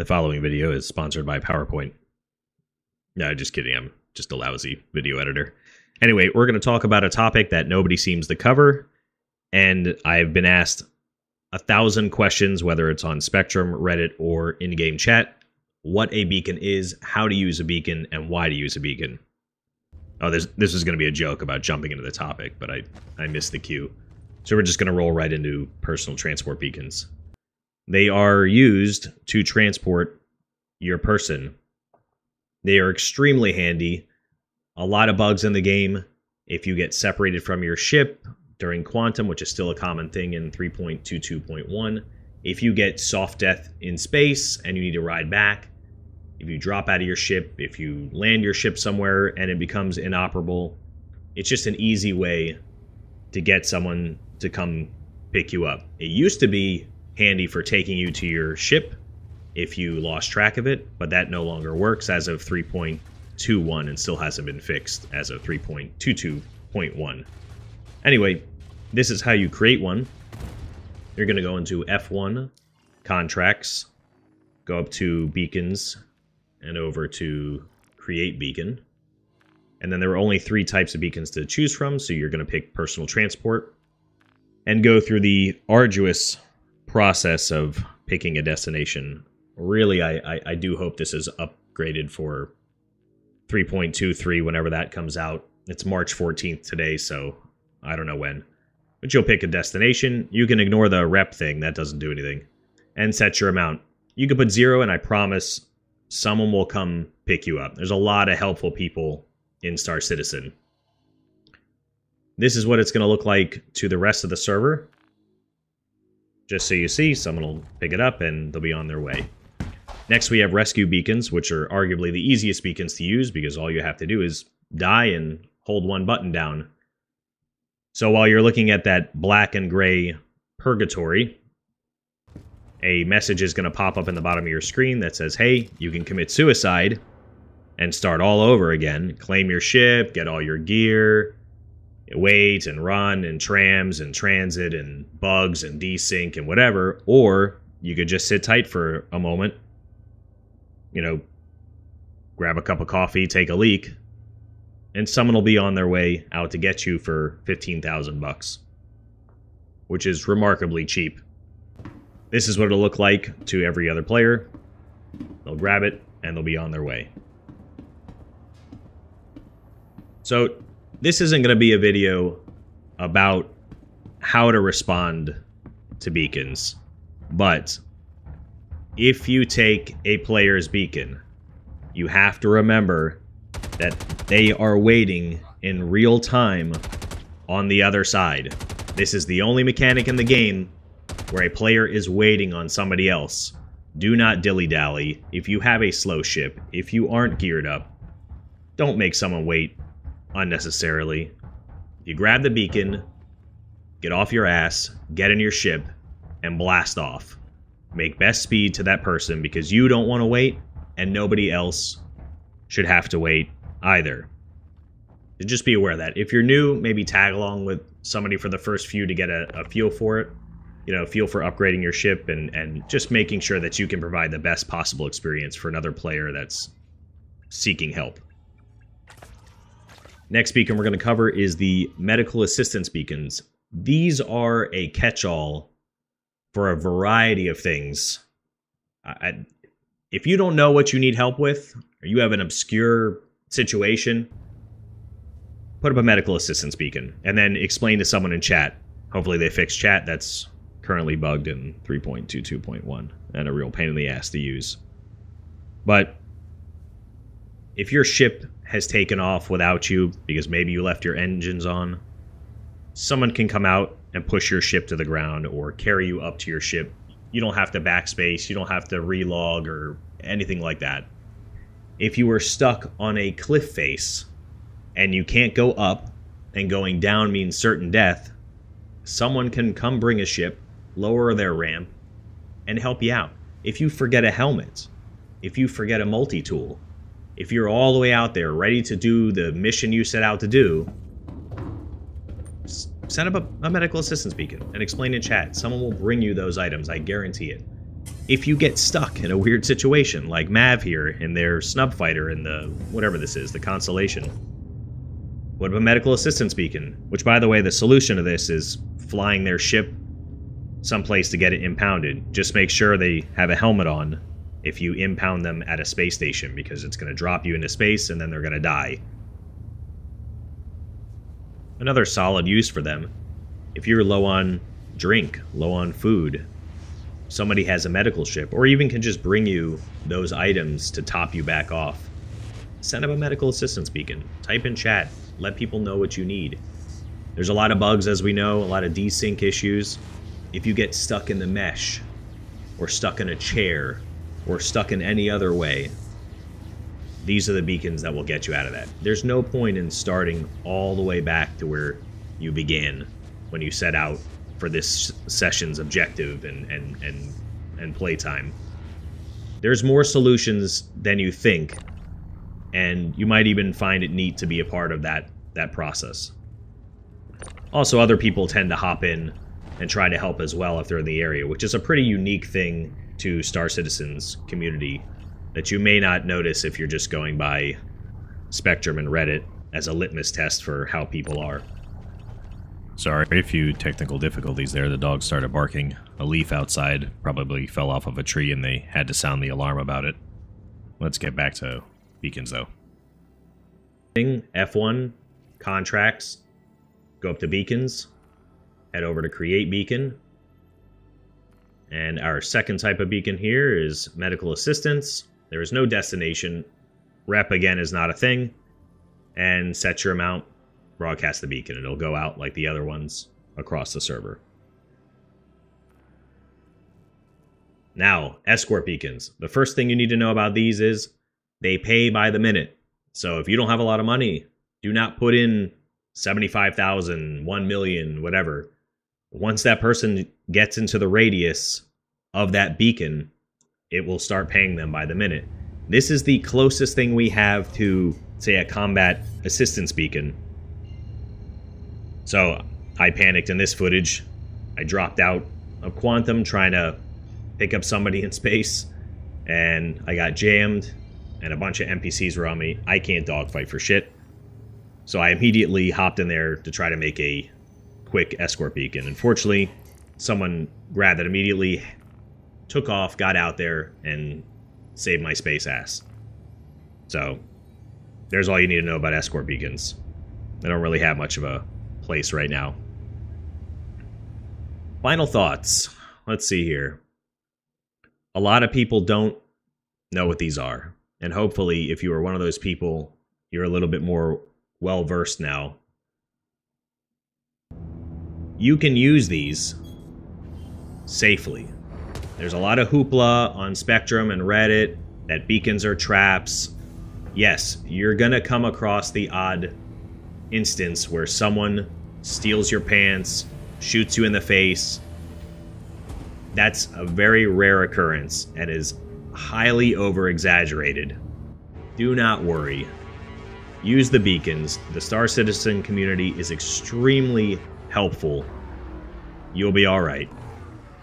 The following video is sponsored by PowerPoint. No, just kidding. I'm just a lousy video editor. Anyway, we're going to talk about a topic that nobody seems to cover. And I've been asked a thousand questions, whether it's on Spectrum, Reddit, or in game chat, what a beacon is, how to use a beacon, and why to use a beacon. Oh, this, this is going to be a joke about jumping into the topic, but I, I missed the cue. So we're just going to roll right into personal transport beacons. They are used to transport your person. They are extremely handy. A lot of bugs in the game. If you get separated from your ship during quantum, which is still a common thing in 3.22.1, if you get soft death in space and you need to ride back, if you drop out of your ship, if you land your ship somewhere and it becomes inoperable, it's just an easy way to get someone to come pick you up. It used to be handy for taking you to your ship if you lost track of it, but that no longer works as of 3.21 and still hasn't been fixed as of 3.22.1. Anyway, this is how you create one. You're going to go into F1 contracts, go up to beacons, and over to create beacon. And then there are only three types of beacons to choose from, so you're going to pick personal transport and go through the arduous process of picking a destination. Really, I, I, I do hope this is upgraded for 3.23 whenever that comes out. It's March 14th today, so I don't know when. But you'll pick a destination. You can ignore the rep thing, that doesn't do anything. And set your amount. You can put zero, and I promise someone will come pick you up. There's a lot of helpful people in Star Citizen. This is what it's going to look like to the rest of the server. Just so you see, someone will pick it up and they'll be on their way. Next, we have rescue beacons, which are arguably the easiest beacons to use because all you have to do is die and hold one button down. So while you're looking at that black and gray purgatory, a message is going to pop up in the bottom of your screen that says, hey, you can commit suicide and start all over again. Claim your ship, get all your gear, wait and run and trams and transit and bugs and desync and whatever, or you could just sit tight for a moment, you know, grab a cup of coffee, take a leak, and someone will be on their way out to get you for 15,000 bucks, which is remarkably cheap. This is what it'll look like to every other player. They'll grab it and they'll be on their way. So this isn't going to be a video about how to respond to beacons, but if you take a player's beacon, you have to remember that they are waiting in real time on the other side. This is the only mechanic in the game where a player is waiting on somebody else. Do not dilly-dally. If you have a slow ship, if you aren't geared up, don't make someone wait unnecessarily. You grab the beacon, get off your ass, get in your ship, and blast off. Make best speed to that person because you don't want to wait, and nobody else should have to wait either. Just be aware of that. If you're new, maybe tag along with somebody for the first few to get a, a feel for it. You know, feel for upgrading your ship and, and just making sure that you can provide the best possible experience for another player that's seeking help. Next beacon we're going to cover is the medical assistance beacons. These are a catch-all for a variety of things. I, if you don't know what you need help with, or you have an obscure situation, put up a medical assistance beacon and then explain to someone in chat. Hopefully they fix chat. That's currently bugged in 3.22.1 and a real pain in the ass to use. But if your ship has taken off without you because maybe you left your engines on, someone can come out and push your ship to the ground or carry you up to your ship. You don't have to backspace, you don't have to relog or anything like that. If you were stuck on a cliff face and you can't go up and going down means certain death, someone can come bring a ship, lower their ramp, and help you out. If you forget a helmet, if you forget a multi tool, if you're all the way out there ready to do the mission you set out to do, set up a, a medical assistance beacon and explain in chat. Someone will bring you those items, I guarantee it. if you get stuck in a weird situation, like Mav here in their snub fighter in the whatever this is, the Constellation. What about medical assistance beacon? Which, by the way, the solution to this is flying their ship someplace to get it impounded. Just make sure they have a helmet on if you impound them at a space station because it's going to drop you into space and then they're going to die. Another solid use for them. If you're low on drink, low on food, somebody has a medical ship, or even can just bring you those items to top you back off. Send up a medical assistance beacon. Type in chat. Let people know what you need. There's a lot of bugs, as we know, a lot of desync issues. If you get stuck in the mesh, or stuck in a chair, or stuck in any other way, these are the beacons that will get you out of that. There's no point in starting all the way back to where you began when you set out for this session's objective and and and and playtime. There's more solutions than you think, and you might even find it neat to be a part of that that process. Also, other people tend to hop in and try to help as well if they're in the area, which is a pretty unique thing to Star Citizen's community that you may not notice if you're just going by Spectrum and Reddit as a litmus test for how people are. Sorry, a few technical difficulties there. The dog started barking. A leaf outside probably fell off of a tree and they had to sound the alarm about it. Let's get back to beacons though. F1, contracts, go up to beacons, head over to create beacon. And our second type of beacon here is medical assistance. There is no destination. Rep again is not a thing. And set your amount, broadcast the beacon, it'll go out like the other ones across the server. Now, escort beacons. The first thing you need to know about these is they pay by the minute. So if you don't have a lot of money, do not put in 75,000, 1 million, whatever. Once that person gets into the radius of that beacon, it will start paying them by the minute. This is the closest thing we have to, say, a combat assistance beacon. So I panicked in this footage. I dropped out of Quantum trying to pick up somebody in space, and I got jammed, and a bunch of NPCs were on me. I can't dogfight for shit. So I immediately hopped in there to try to make a quick escort beacon. Unfortunately, someone grabbed it immediately, took off, got out there, and saved my space ass. So, there's all you need to know about escort beacons. They don't really have much of a place right now. Final thoughts. Let's see here. A lot of people don't know what these are. And hopefully, if you are one of those people, you're a little bit more well versed now. You can use these safely. There's a lot of hoopla on Spectrum and Reddit that beacons are traps. Yes, you're gonna come across the odd instance where someone steals your pants, shoots you in the face. That's a very rare occurrence and is highly over exaggerated. Do not worry. Use the beacons. The Star Citizen community is extremely helpful. You'll be alright.